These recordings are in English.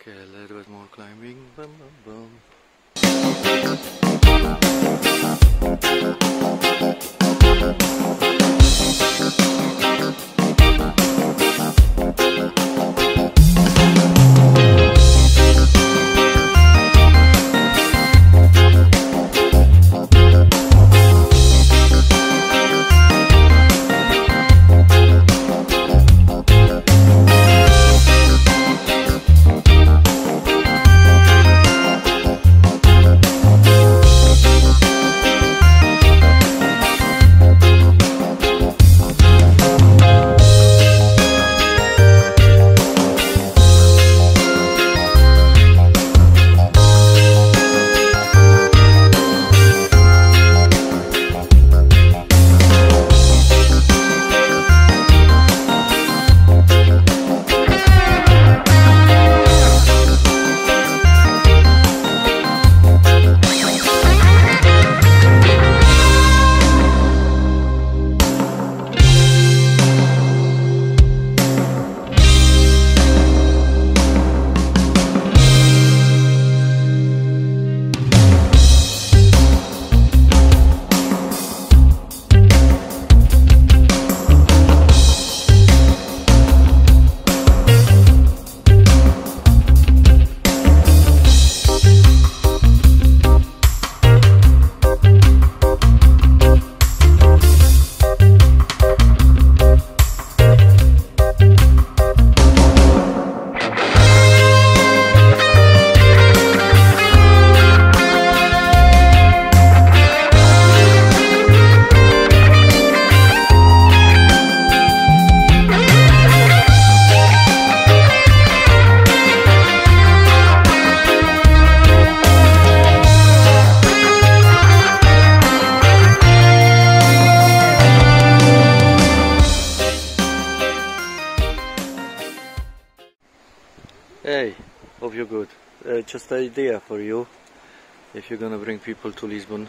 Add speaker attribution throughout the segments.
Speaker 1: Okay, a little bit more climbing. Boom, boom, boom. Hey, hope you're good. Uh, just an idea for you. If you're gonna bring people to Lisbon,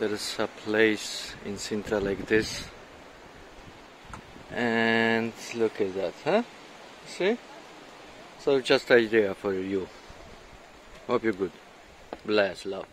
Speaker 1: there is a place in Sintra like this. And look at that, huh? See? So just an idea for you. Hope you're good. Bless, love.